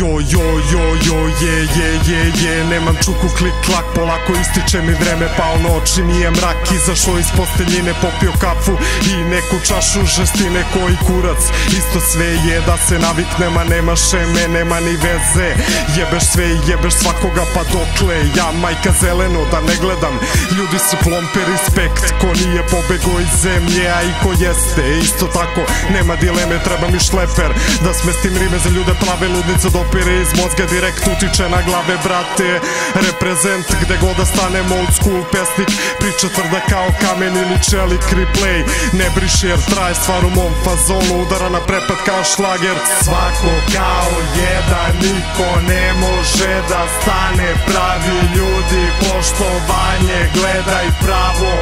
Jo, jo, jo, jo, je, je, je, je. Nemam čuku, klik, klak, polako ističe mi vreme Pao noći mi je mrak, izašao iz posteljine Popio kafu i neku čašu žestine Koji kurac, isto sve je Da se naviknem, a nema šeme, nema ni veze. Jebeš sve i jebeš svakoga, pa dokle? Ja majka zeleno, da ne gledam. Ljudi su klompe, respekt Ko nije pobego iz zemlje, a i ko jeste. Isto tako, nema dileme, treba mi šleper Da smestim rime za ljude prave ludnice Dopire iz mozga direkt utiče na glave, brate. Reprezent gde god da stanem old school pesnik. Priča tvrda kao kamen ili čelik replay Ne briši jer traje stvar u mom fazonu. Udara na prepad kao šlager. Svako kao jedan, niko ne može da stane. Pravi ljudi, poštovanje, gledaj pravo.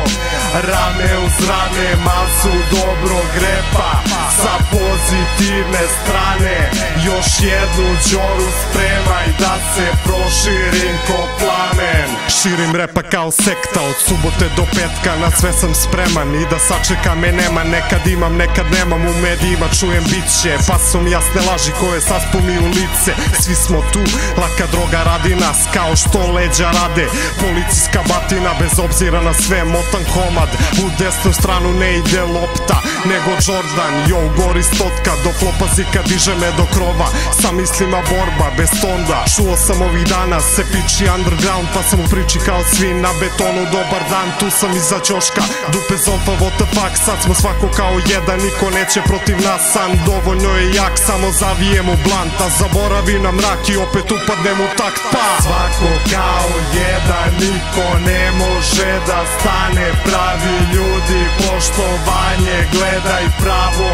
Rame uz rame, masu dobrog repa Sa pozitivne strane. Još jednu džoru spremaj da se proširim ko plamen. Širim repa kao sekta od subote do petka Na sve sam spreman i da sačeka me nema Nekad imam, nekad nemam u medijima čujem biće. Pasom jasne laži koje saspu mi u lice. Svi smo tu, laka droga radi nas kao što leđa rade. Policijska batina bez obzira na sve motan komad. U desnu stranu ne ide lopta nego Jordan Yo, gori stotka do flopa zika diže me do krova. Sa mislima borba bez tonda. Čuo sam ovih dana se piči underground Pa sam u priči kao svi na betonu Dobar dan, tu sam iza ćoška. Dupe zompa, what the fuck Sad smo svako kao jedan Niko neće protiv nas. San Dovoljno je jak, samo zavijemo blant A zaboravi na mrak i opet upadnem u takt. Pa! Svako kao jedan Niko ne može da stane. Pravi ljudi, poštovanje Gledaj pravo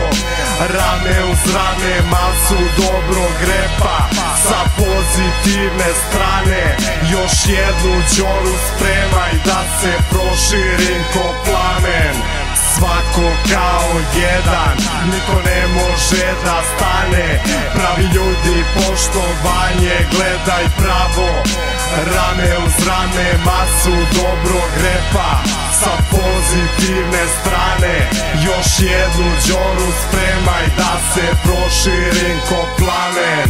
Rame uz rame, masu dobrog repa Sa pozitivne strane Još jednu džoru spremaj Da se proširim ko plamen. Svako kao jedan Niko ne može da stane. Pravi ljudi poštovanje Gledaj pravo. Rame uz rame Masu dobrog repa Sa pozitivne strane. Još jednu džoru spremaj Da se proširim ko plamen